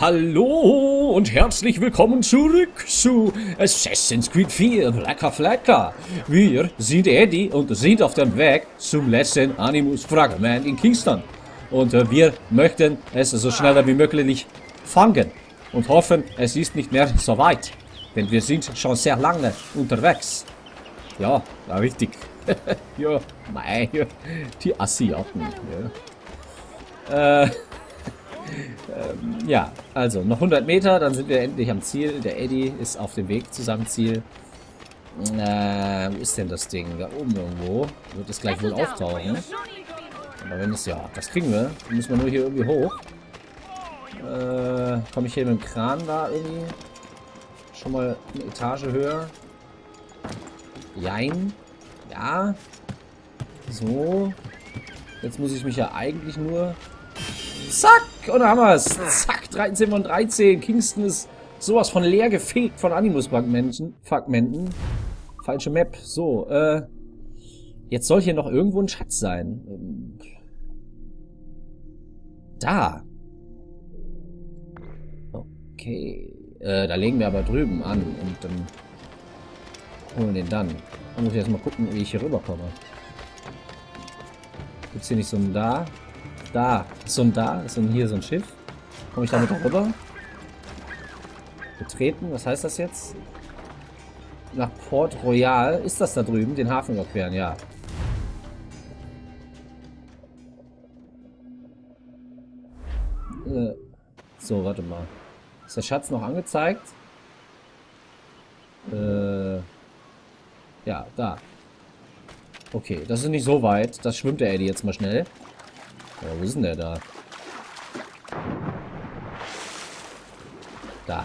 Hallo und herzlich willkommen zurück zu Assassin's Creed 4 Blacker Flacker. Wir sind Eddie und sind auf dem Weg zum letzten Animus Fragment in Kingston. Und äh, wir möchten es so schnell wie möglich fangen und hoffen, es ist nicht mehr so weit. Denn wir sind schon sehr lange unterwegs. Ja, ja richtig. ja, mei, die Asiaten. Ja. Äh... Ähm, ja, also noch 100 Meter, dann sind wir endlich am Ziel. Der Eddie ist auf dem Weg zu seinem Ziel. Äh, wo ist denn das Ding? Da oben irgendwo. Wird es gleich wohl auftauchen. Aber wenn es ja, das kriegen wir. Dann müssen wir nur hier irgendwie hoch. Äh, komme ich hier mit dem Kran da irgendwie? Schon mal eine Etage höher. Jein. Ja. So. Jetzt muss ich mich ja eigentlich nur Zack! Und da haben wir es. Zack, 13 von 13. Kingston ist sowas von leer gefegt von Animus-Fragmenten. Fragmenten. Falsche Map. So, äh. Jetzt soll hier noch irgendwo ein Schatz sein. Ähm, da. Okay. Äh, da legen wir aber drüben an und dann holen den dann. Dann muss ich jetzt mal gucken, wie ich hier rüberkomme. Gibt's hier nicht so ein da? Da. Ist so ein da? Ist so ein hier so ein Schiff? Komme ich damit rüber? Betreten? Was heißt das jetzt? Nach Port Royal. Ist das da drüben? Den Hafen überqueren, ja. Äh, so, warte mal. Ist der Schatz noch angezeigt? Äh, ja, da. Okay, das ist nicht so weit. Das schwimmt der Eddie jetzt mal schnell. Ja, wo ist denn der da? Da.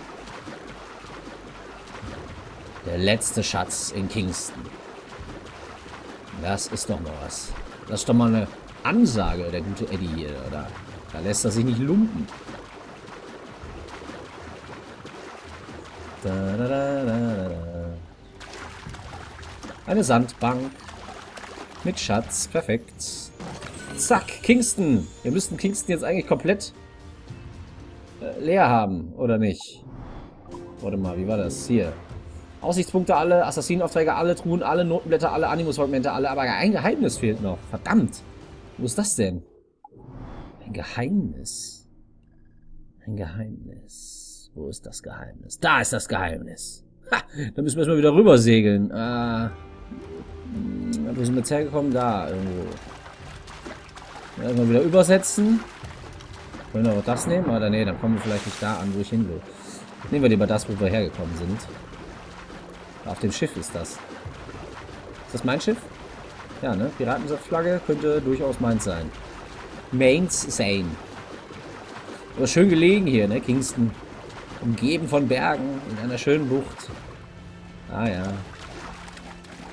Der letzte Schatz in Kingston. Das ist doch mal was. Das ist doch mal eine Ansage, der gute Eddie hier, oder? Da lässt er sich nicht lumpen. Da, da, da, Eine Sandbank. Mit Schatz. Perfekt. Zack, Kingston. Wir müssten Kingston jetzt eigentlich komplett äh, leer haben, oder nicht? Warte mal, wie war das? Hier. Aussichtspunkte alle, Assassinenaufträge alle, Truhen alle, Notenblätter alle, Animus-Fragmente alle, aber ein Geheimnis fehlt noch. Verdammt. Wo ist das denn? Ein Geheimnis. Ein Geheimnis. Wo ist das Geheimnis? Da ist das Geheimnis. Ha, da müssen wir erstmal wieder rüber segeln. Äh, wo sind wir jetzt hergekommen? Da, irgendwo. Erstmal wieder übersetzen. Wollen wir auch das nehmen? Oder nee, dann kommen wir vielleicht nicht da an, wo ich hin will. Nehmen wir lieber das, wo wir hergekommen sind. Auf dem Schiff ist das. Ist das mein Schiff? Ja, ne? Piratenflagge könnte durchaus meins sein. Mains Zane. Aber schön gelegen hier, ne? Kingston. Umgeben von Bergen in einer schönen Bucht. Ah ja.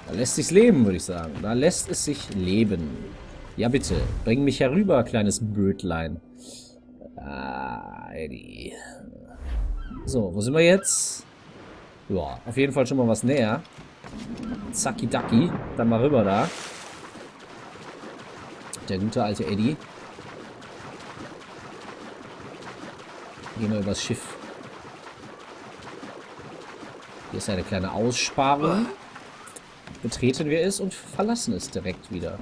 Da lässt sich's leben, würde ich sagen. Da lässt es sich leben. Ja, bitte. Bring mich herüber, kleines Bötlein. Ah, Eddie. So, wo sind wir jetzt? Ja, auf jeden Fall schon mal was näher. Zacki Ducky. Dann mal rüber da. Der gute alte Eddie. Gehen wir übers Schiff. Hier ist eine kleine Aussparung. Betreten wir es und verlassen es direkt wieder.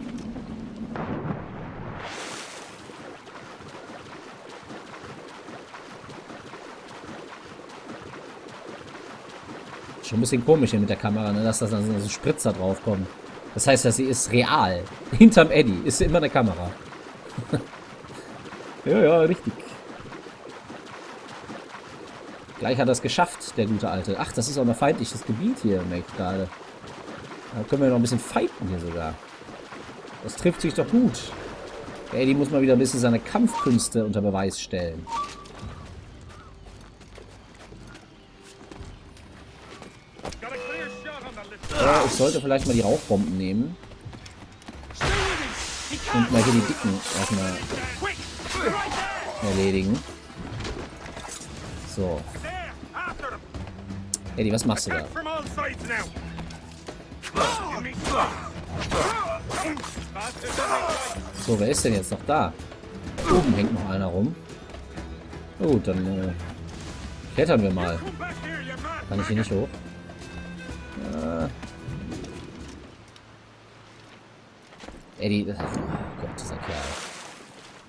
Schon ein bisschen komisch hier mit der Kamera, ne? dass da so ein Spritzer draufkommt. Das heißt, dass sie ist real. Hinterm Eddie ist immer eine Kamera. ja, ja, richtig. Gleich hat er es geschafft, der gute Alte. Ach, das ist auch noch feindliches Gebiet hier, merke ich gerade. Da können wir noch ein bisschen fighten hier sogar. Das trifft sich doch gut. Der Eddie muss mal wieder ein bisschen seine Kampfkünste unter Beweis stellen. Ja, ich sollte vielleicht mal die Rauchbomben nehmen. Und mal hier die Dicken erstmal erledigen. So. Eddie, was machst du da? So, wer ist denn jetzt noch da? Oben hängt noch einer rum. Gut, dann äh, klettern wir mal. Kann ich hier nicht hoch? Eddie, oh Gott, dieser Kerl.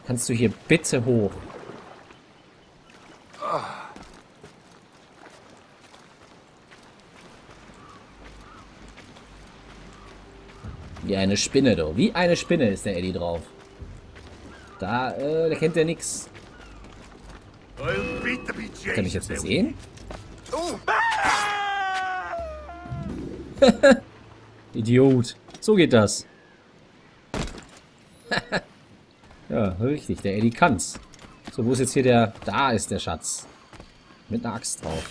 Kannst du hier bitte hoch? Wie eine Spinne, du. Wie eine Spinne ist der Eddie drauf. Da, äh, da kennt er nix. Kann ich jetzt mal sehen? Idiot. So geht das. Ja, richtig. Der Eddie kann's. So, wo ist jetzt hier der... Da ist der Schatz. Mit einer Axt drauf.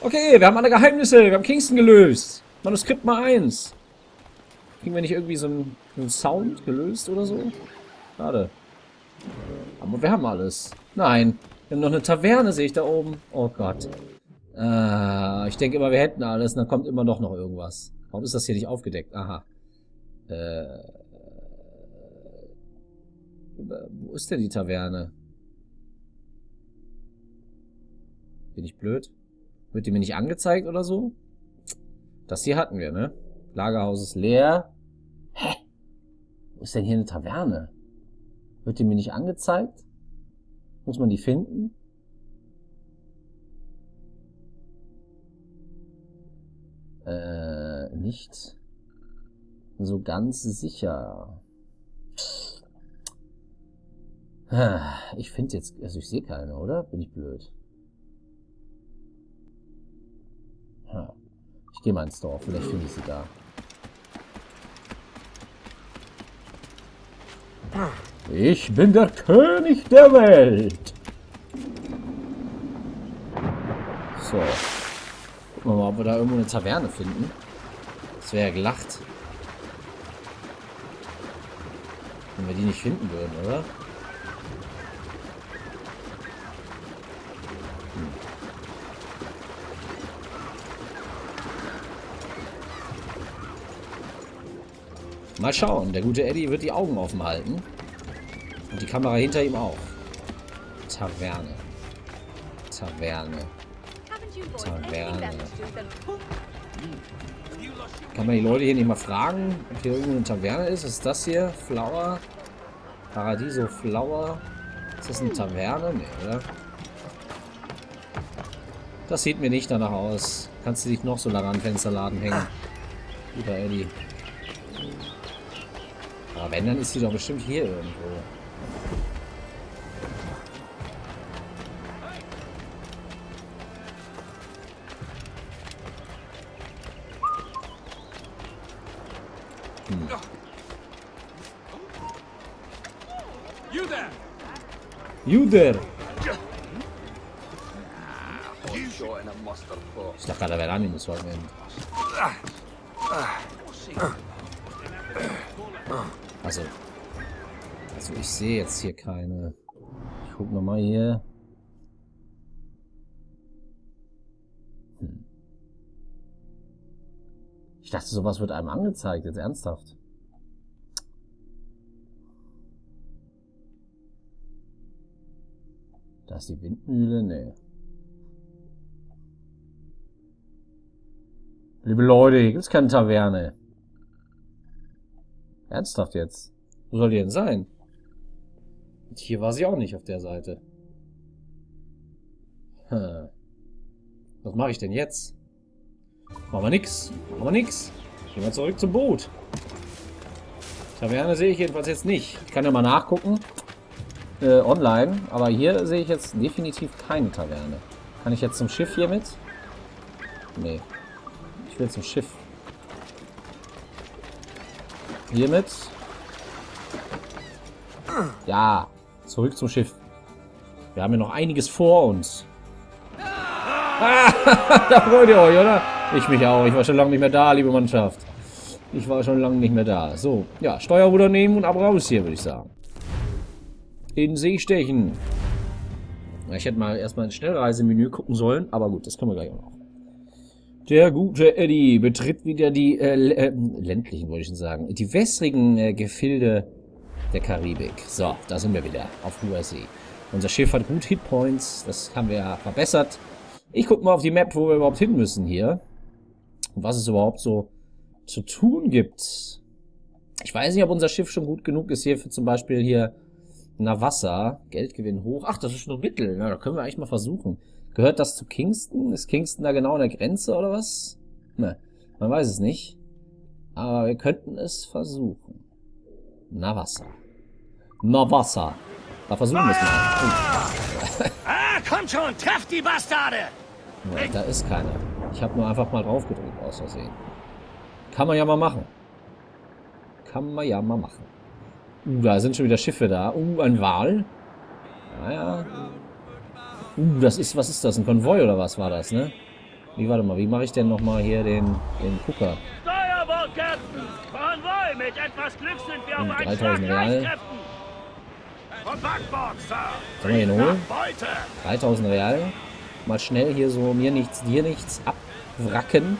Okay, wir haben alle Geheimnisse. Wir haben Kingston gelöst. Manuskript mal eins. Kriegen wir nicht irgendwie so einen, einen Sound gelöst oder so? Schade. Aber wir haben alles. Nein. Wir haben noch eine Taverne, sehe ich da oben. Oh Gott. Äh, ich denke immer, wir hätten alles und dann kommt immer noch noch irgendwas. Warum ist das hier nicht aufgedeckt? Aha. Äh, wo ist denn die Taverne? Bin ich blöd? Wird die mir nicht angezeigt oder so? Das hier hatten wir, ne? Lagerhaus ist leer. Hä? Wo ist denn hier eine Taverne? Wird die mir nicht angezeigt? Muss man die finden? Äh, nicht so ganz sicher. Ich finde jetzt, also ich sehe keine, oder? Bin ich blöd? Ich gehe mal ins Dorf, vielleicht finde ich sie da. Ich bin der König der Welt. So. Gucken wir mal, ob wir da irgendwo eine Taverne finden. Das wäre ja gelacht. Wenn wir die nicht finden würden, oder? Mal schauen. Der gute Eddie wird die Augen offen halten. Und die Kamera hinter ihm auch. Taverne. Taverne. Taverne. Kann man die Leute hier nicht mal fragen, ob hier irgendwo eine Taverne ist? Was ist das hier? Flower? Paradiso Flower? Ist das eine Taverne? Nee, oder? Das sieht mir nicht danach aus. Kannst du dich noch so lange an Fensterladen hängen? Lieber Eddie. Aber wenn, dann ist sie doch bestimmt hier irgendwo. Hm. You there! You there! Ich dachte gerade, da wäre Animus Fragment. Also, also ich sehe jetzt hier keine. Ich guck nochmal hier. Hm. Ich dachte, sowas wird einem angezeigt, jetzt ernsthaft. Da ist die Windmühle? Nee. Liebe Leute, hier gibt es keine Taverne. Ernsthaft jetzt? Wo soll die denn sein? Hier war sie auch nicht auf der Seite. Hm. Was mache ich denn jetzt? Machen wir nix. Machen wir nix. Gehen wir zurück zum Boot. Taverne sehe ich jedenfalls jetzt nicht. Ich kann ja mal nachgucken. Äh, online. Aber hier sehe ich jetzt definitiv keine Taverne. Kann ich jetzt zum Schiff hier mit? Nee. Ich will zum Schiff. Hiermit. Ja, zurück zum Schiff. Wir haben ja noch einiges vor uns. Ah, da freut ihr euch, oder? Ich mich auch. Ich war schon lange nicht mehr da, liebe Mannschaft. Ich war schon lange nicht mehr da. So, ja, Steuerruder nehmen und ab raus hier, würde ich sagen. In See stechen. Ich hätte mal erstmal ins Schnellreisemenü gucken sollen, aber gut, das können wir gleich auch noch. Der gute Eddie betritt wieder die äh, äh, ländlichen, wollte ich schon sagen, die wässrigen äh, Gefilde der Karibik. So, da sind wir wieder auf hoher See. Unser Schiff hat gut Hitpoints. Das haben wir ja verbessert. Ich gucke mal auf die Map, wo wir überhaupt hin müssen hier. Und was es überhaupt so zu tun gibt. Ich weiß nicht, ob unser Schiff schon gut genug ist hier für zum Beispiel hier Navassa. Geldgewinn hoch. Ach, das ist nur Mittel. Na, da können wir eigentlich mal versuchen. Gehört das zu Kingston? Ist Kingston da genau an der Grenze oder was? Ne, man weiß es nicht. Aber wir könnten es versuchen. Navassa. Navassa. Da versuchen wir es mal. ah, kommt schon, trefft die Bastarde! Nee, da ist keiner. Ich habe nur einfach mal drauf gedrückt, aus Versehen. Kann man ja mal machen. Kann man ja mal machen. Uh, da sind schon wieder Schiffe da. Uh, ein Wal. Naja. Uh, das ist, was ist das? Ein Konvoi oder was war das, ne? Wie, warte mal, wie mache ich denn nochmal hier den, den Gucker? Steuerbord, Captain! Konvoi, mit etwas Glück sind wir auf Hm, einen 3000 Schlag Real. Sollen wir ihn holen? Beute! 3000 Real. Mal schnell hier so mir nichts, dir nichts abwracken.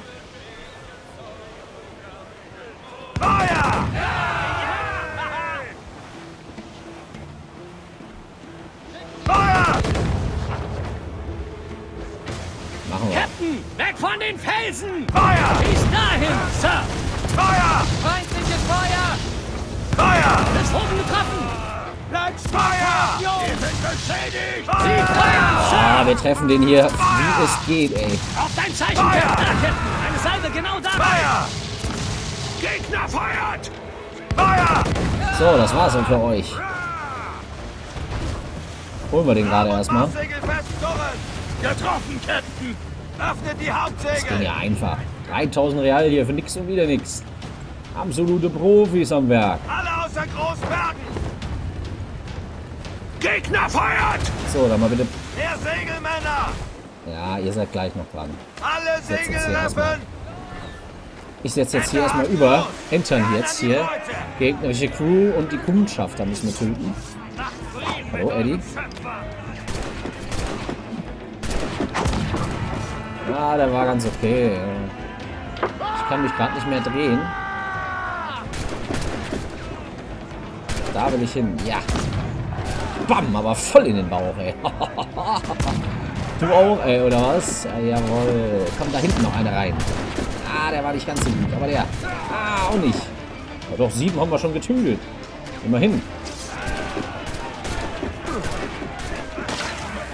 Treffen den hier, wie es geht, ey. Auf dein Zeichen, Captain! Eine Salve genau da! Feuer! Gegner feuert! Feuer! So, das war's dann für euch. Holen wir den gerade erstmal. Getroffen, Captain! Öffnet die Das ging Hauptsegel! ja einfach. 3000 Real hier für nix und wieder nix. Absolute Profis am Werk. Alle außer Großbergen! Gegner feuert! So, dann mal bitte. Mehr Segelmänner! Ja, ihr seid gleich noch dran. Alle Setz jetzt hier Segel erstmal. öffnen! Ich setze jetzt hier erstmal über. Entern jetzt hier. Gegnerische Crew und die Kundschafter müssen wir töten. Hallo, Eddie. Ja, der war ganz okay. Ich kann mich gerade nicht mehr drehen. Da will ich hin. Ja. Bam, aber voll in den Bauch, ey. du auch, ey, oder was? Ja, jawohl. Komm, da hinten noch eine rein. Ah, der war nicht ganz so gut, aber der. Ah, auch nicht. Ja, doch, sieben haben wir schon getötet. Immerhin.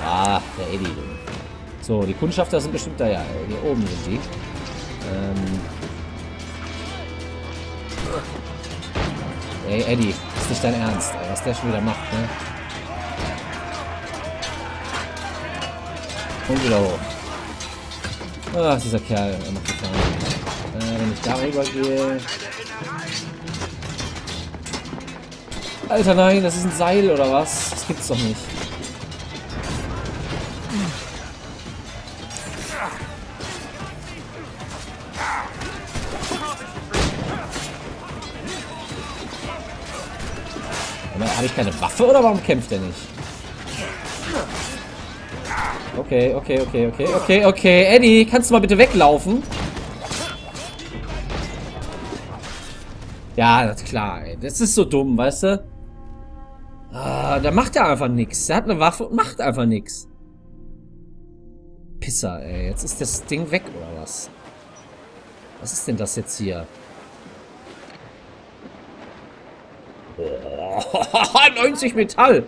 Ah, der Eddie. So, die Kundschafter sind bestimmt da, ja. Hier oben sind die. Ähm. Ey, Eddie, ist nicht dein Ernst, ey, was der schon wieder macht, ne? Und wieder hoch. Ach, dieser Kerl, er Gefahren. Äh, wenn ich darüber gehe. Alter, nein, das ist ein Seil oder was? Das gibt's doch nicht. Habe ich keine Waffe oder warum kämpft er nicht? Okay, okay, okay, okay, okay, okay. Eddie, kannst du mal bitte weglaufen? Ja, das ist klar, ey. Das ist so dumm, weißt du? Ah, da macht er einfach nichts. Er hat eine Waffe und macht einfach nichts. Pisser, ey. Jetzt ist das Ding weg, oder was? Was ist denn das jetzt hier? Oh, 90 Metall.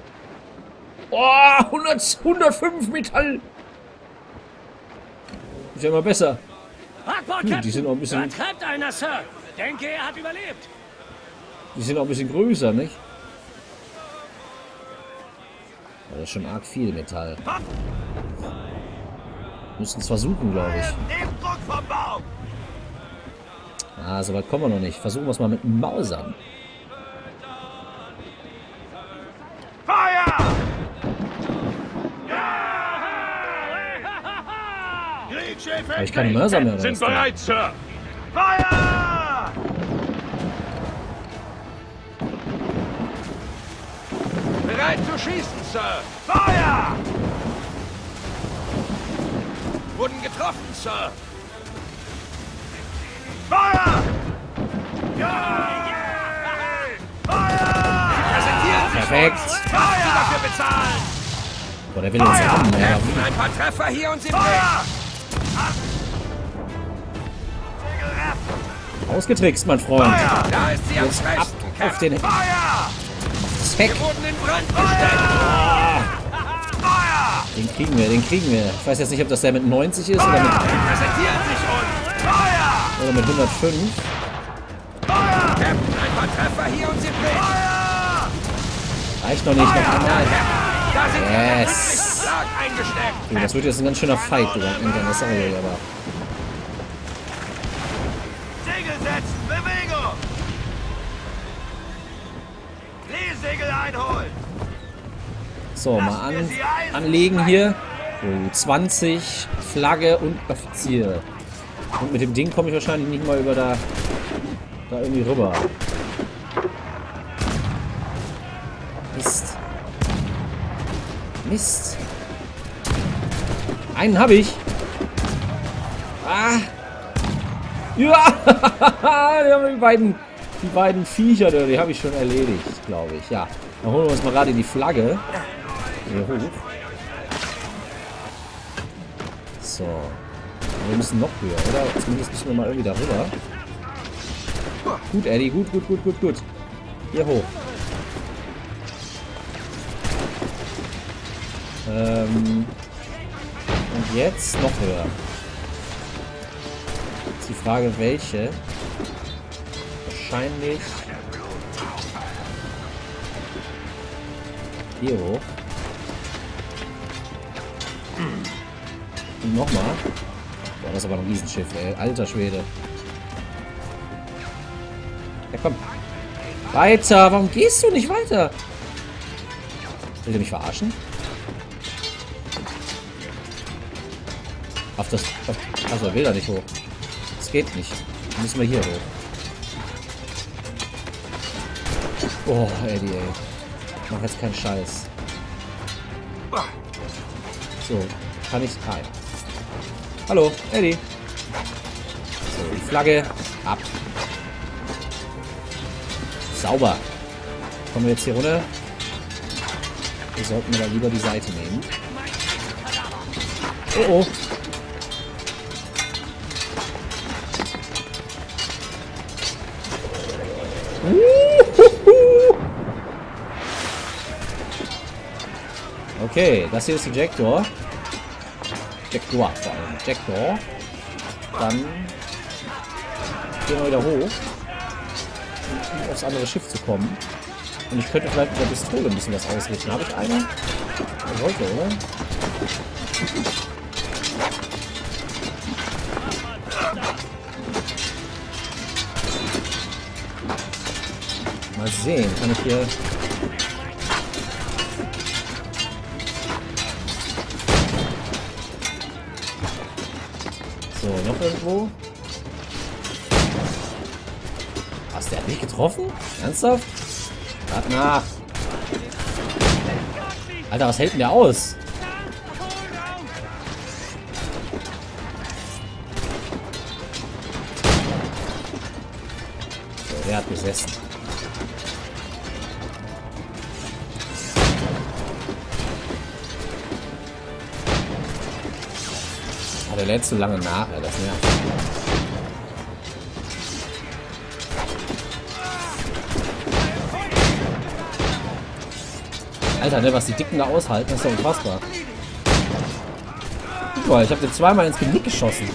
Oh, 100, 105 Metall. Ist ja immer besser. Hm, die sind auch ein bisschen- treibt einer, Sir! Denke, er hat überlebt! Die sind auch ein bisschen größer, nicht? Aber das ist schon arg viel Metall. Müssen es versuchen, glaube ich. Ah, so weit kommen wir noch nicht. Versuchen wir es mal mit Mausern. Aber ich keine Mörser mehr. oder Sind was? bereit, Sir. Feuer! Bereit zu schießen, Sir. Feuer! Wurden getroffen, Sir. Feuer! Ja! Feuer! Präsentieren sich Perfekt. Sie dafür bezahlen. Boah, der will uns haben. Ja, ein paar Treffer hier und sie Feuer! Ausgetrickst, mein Freund. Feuer! Da ist sie am Jetzt ab auf den Feuer! das Heck. In. Feuer! Den kriegen wir, den kriegen wir. Ich weiß jetzt nicht, ob das der mit 90 ist oder mit, oder mit 105. Feuer! Captain, ein paar Treffer hier und sie bricht. Feuer! Reicht noch nicht, noch einmal. Yes. das wird jetzt ein ganz schöner Fight, du Internet, sorry, aber... So, mal an, anlegen hier. Oh, 20, Flagge und Offizier. Und mit dem Ding komme ich wahrscheinlich nicht mal über da, da irgendwie rüber. Mist. Mist. Einen habe ich. Ah. Ja. die, haben die, beiden, die beiden Viecher, die habe ich schon erledigt, glaube ich. Ja. Dann holen wir uns mal gerade die Flagge. Hier hoch. So. Wir müssen noch höher, oder? Zumindest müssen wir mal irgendwie darüber. Gut, Eddie. Gut, gut, gut, gut, gut. Hier hoch. Ähm. Und jetzt noch höher. Jetzt die Frage, welche. Wahrscheinlich hier hoch. Und nochmal. Boah, das ist aber ein Riesenschiff, ey. Alter Schwede. Ja, komm. Weiter! Warum gehst du nicht weiter? Will der mich verarschen? Auf das... Auf, also, er will da nicht hoch. Das geht nicht. Dann müssen wir hier hoch. Oh, Eddie, ey. Mach jetzt keinen Scheiß. So, kann ich rein. Hallo, Eddie. So, die Flagge ab. Sauber. Kommen wir jetzt hier runter? Wir sollten aber lieber die Seite nehmen. Oh oh. Uhuhu. Okay, das hier ist Ejector. Ejector vor allem. Ejector. Dann gehen wir wieder hoch, um aufs andere Schiff zu kommen. Und ich könnte vielleicht mit der Pistole ein bisschen was ausrichten. Habe ich eine? Ja, Sollte, oder? Mal sehen, kann ich hier... irgendwo? Was, der hat mich getroffen? Ernsthaft? Warte nach. Alter, was hält denn der aus? Der lädt zu lange nach, ey, das nervt. Alter, ne, was die Dicken da aushalten, ist doch unfassbar. Guck ich habe dir zweimal ins Genick geschossen.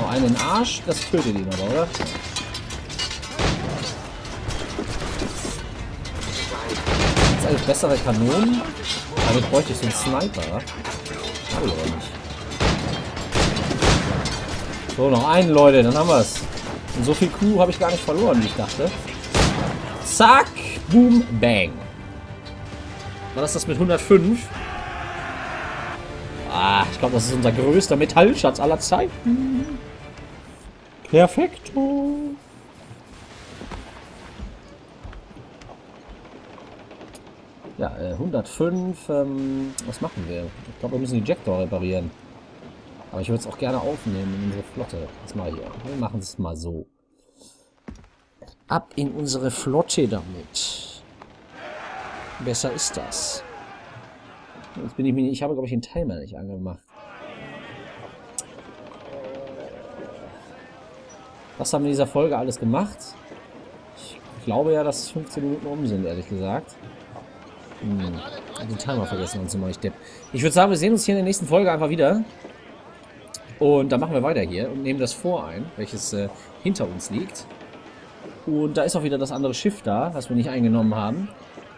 Noch einen Arsch, das tötet ihn aber, oder? Jetzt alles bessere Kanonen. Damit bräuchte ich so einen Sniper. So, noch einen, Leute, dann haben wir es. Und so viel Crew habe ich gar nicht verloren, wie ich dachte. Zack, boom, bang. War das das mit 105? Ah, ich glaube, das ist unser größter Metallschatz aller Zeiten. Perfekto. Ja, äh, 105. Ähm, was machen wir? Ich glaube, wir müssen die Jackdaw reparieren. Aber ich würde es auch gerne aufnehmen in unsere Flotte. Das mal hier. Wir machen es mal so. Ab in unsere Flotte damit. Besser ist das. Jetzt bin ich mir ich habe glaube ich den Timer nicht angemacht. Was haben wir in dieser Folge alles gemacht? Ich glaube ja, dass 15 Minuten um sind, ehrlich gesagt. Hm, den Timer vergessen anzumachen, ich Depp. Ich würde sagen, wir sehen uns hier in der nächsten Folge einfach wieder. Und dann machen wir weiter hier und nehmen das vor ein, welches äh, hinter uns liegt. Und da ist auch wieder das andere Schiff da, was wir nicht eingenommen haben.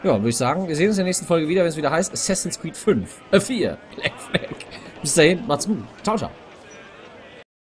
Ja, würde ich sagen, wir sehen uns in der nächsten Folge wieder, wenn es wieder heißt Assassin's Creed 5. Äh, 4. Black Flag. Bis dahin, macht's gut. Ciao, ciao.